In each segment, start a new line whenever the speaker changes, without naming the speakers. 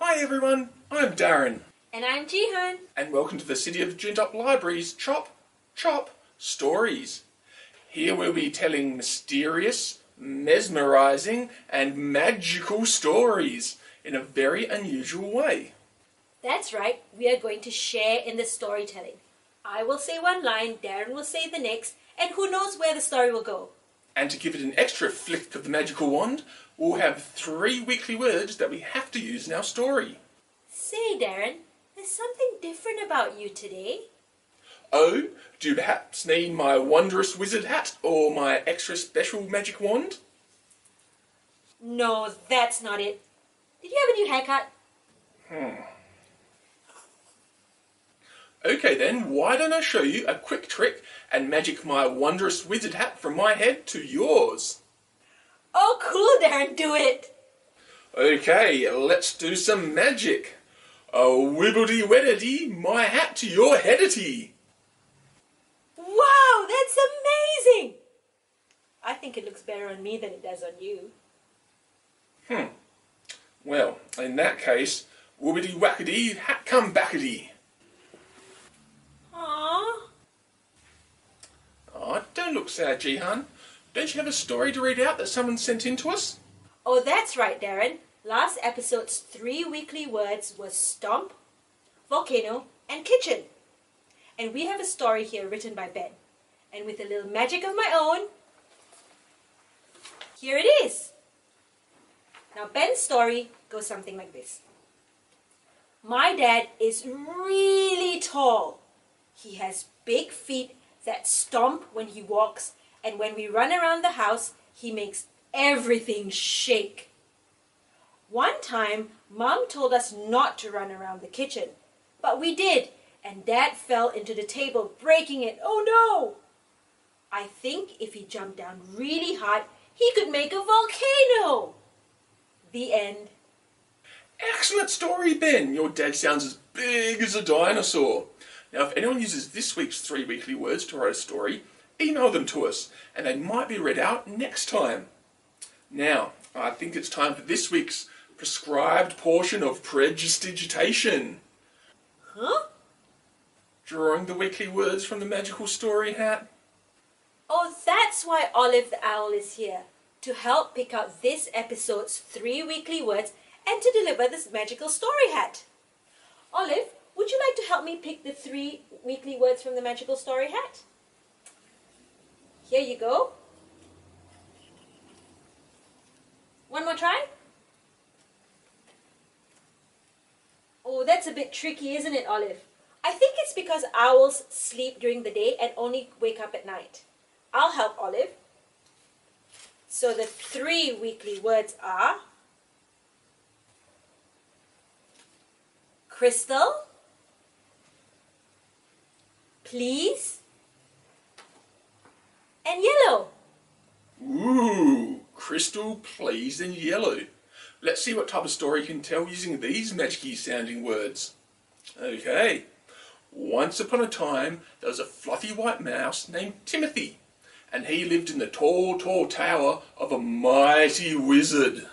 Hi everyone, I'm Darren,
And I'm Jihan.
and welcome to the City of Joondalup Library's Chop, Chop Stories. Here we'll be telling mysterious, mesmerizing, and magical stories in a very unusual way.
That's right, we are going to share in the storytelling. I will say one line, Darren will say the next, and who knows where the story will go.
And to give it an extra flick of the magical wand, we'll have three weekly words that we have to use in our story.
Say, Darren, there's something different about you today.
Oh, do you perhaps need my wondrous wizard hat or my extra special magic wand?
No, that's not it. Did you have a new haircut? Hmm.
Okay then, why don't I show you a quick trick and magic my wondrous wizard hat from my head to yours?
Oh, cool, Darren, do it.
Okay, let's do some magic. A wibbledy weddedy, my hat to your headity.
Wow, that's amazing. I think it looks better on me than it does on you. Hmm.
Well, in that case, woobity wackety, hat come backety.
Aww.
Oh, don't look sad, Jihan. Don't you have a story to read out that someone sent in to us?
Oh, that's right, Darren. Last episode's three weekly words were stomp, volcano, and kitchen. And we have a story here written by Ben. And with a little magic of my own, here it is. Now, Ben's story goes something like this My dad is really tall. He has big feet that stomp when he walks, and when we run around the house, he makes everything shake. One time, Mom told us not to run around the kitchen, but we did, and Dad fell into the table, breaking it. Oh no! I think if he jumped down really hard, he could make a volcano. The end.
Excellent story, Ben. Your dad sounds as big as a dinosaur. Now, if anyone uses this week's three weekly words to write a story, email them to us, and they might be read out next time. Now, I think it's time for this week's prescribed portion of prestidigitation.
Huh?
Drawing the weekly words from the magical story hat.
Oh, that's why Olive the Owl is here to help pick out this episode's three weekly words and to deliver this magical story hat. Olive, would you like to help me pick the three weekly words from the magical story hat? Here you go. One more try. Oh, that's a bit tricky, isn't it, Olive? I think it's because owls sleep during the day and only wake up at night. I'll help Olive. So the three weekly words are crystal, please, and yellow.
Ooh, crystal, please, and yellow. Let's see what type of story you can tell using these magicy sounding words. Okay. Once upon a time, there was a fluffy white mouse named Timothy, and he lived in the tall, tall tower of a mighty wizard.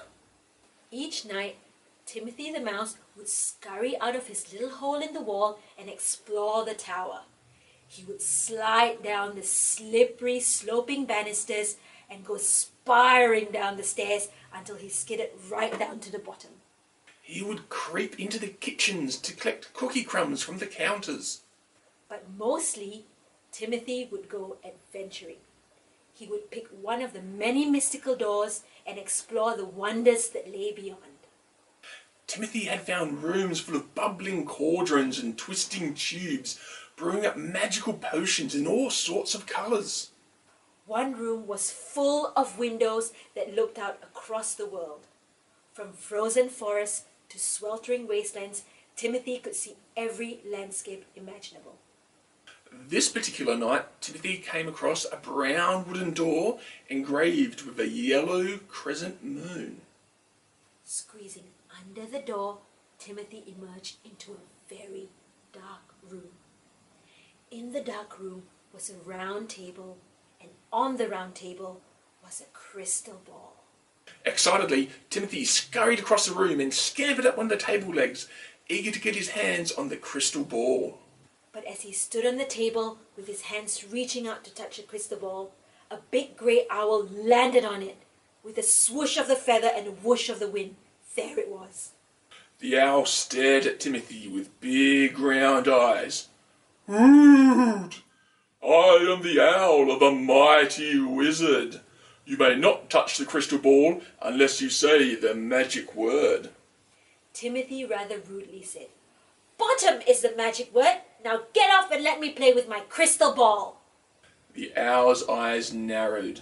Each night, Timothy the mouse would scurry out of his little hole in the wall and explore the tower. He would slide down the slippery, sloping banisters and go spiraling down the stairs until he skidded right down to the bottom.
He would creep into the kitchens to collect cookie crumbs from the counters.
But mostly, Timothy would go adventuring. He would pick one of the many mystical doors and explore the wonders that lay beyond.
Timothy had found rooms full of bubbling cauldrons and twisting tubes, brewing up magical potions in all sorts of colours.
One room was full of windows that looked out across the world. From frozen forests to sweltering wastelands, Timothy could see every landscape imaginable.
This particular night, Timothy came across a brown wooden door engraved with a yellow crescent moon.
Squeezing under the door, Timothy emerged into a very dark room. In the dark room was a round table, and on the round table was a crystal ball.
Excitedly, Timothy scurried across the room and scampered up of the table legs, eager to get his hands on the crystal ball.
But as he stood on the table with his hands reaching out to touch the crystal ball, a big grey owl landed on it. With a swoosh of the feather and a whoosh of the wind, there it was.
The owl stared at Timothy with big round eyes. Rude! I am the owl of a mighty wizard. You may not touch the crystal ball unless you say the magic word.
Timothy rather rudely said, Bottom is the magic word. Now get off and let me play with my crystal ball.
The owl's eyes narrowed.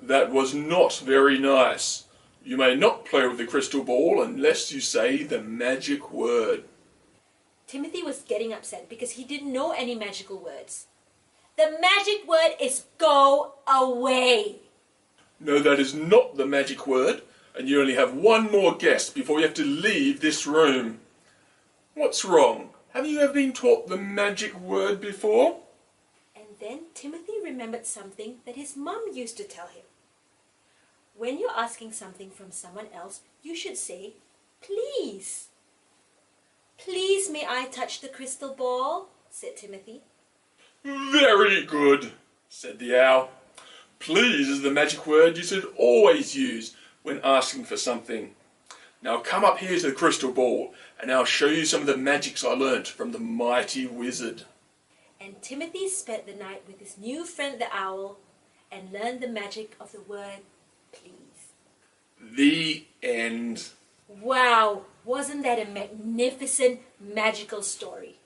That was not very nice. You may not play with the crystal ball unless you say the magic word.
Timothy was getting upset because he didn't know any magical words. The magic word is go away.
No, that is not the magic word, and you only have one more guess before you have to leave this room. What's wrong? Have you ever been taught the magic word before?
And then Timothy remembered something that his mum used to tell him. When you're asking something from someone else, you should say, please. Please, may I touch the crystal ball? said Timothy.
Very good, said the owl. Please is the magic word you should always use when asking for something. Now come up here to the crystal ball, and I'll show you some of the magics I learnt from the mighty wizard.
And Timothy spent the night with his new friend the owl and learned the magic of the word please.
The end.
Wow, wasn't that a magnificent, magical story?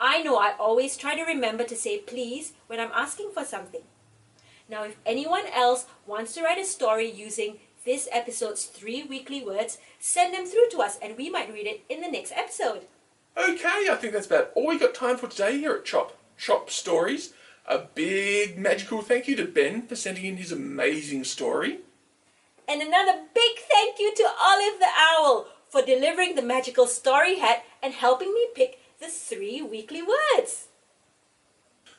I know I always try to remember to say please when I'm asking for something. Now, if anyone else wants to write a story using this episode's three weekly words, send them through to us and we might read it in the next episode.
Okay, I think that's about all we got time for today here at Chop Chop Stories. A big magical thank you to Ben for sending in his amazing story.
And another big thank you to Olive the Owl for delivering the magical story hat and helping me pick the three weekly words.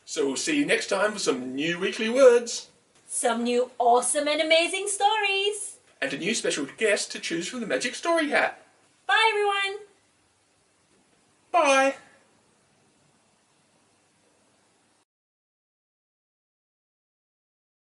So we'll see you next time for some new weekly words
Some new awesome and amazing stories.
and a new special guest to choose from the Magic Story Hat.
Bye, everyone.
Bye!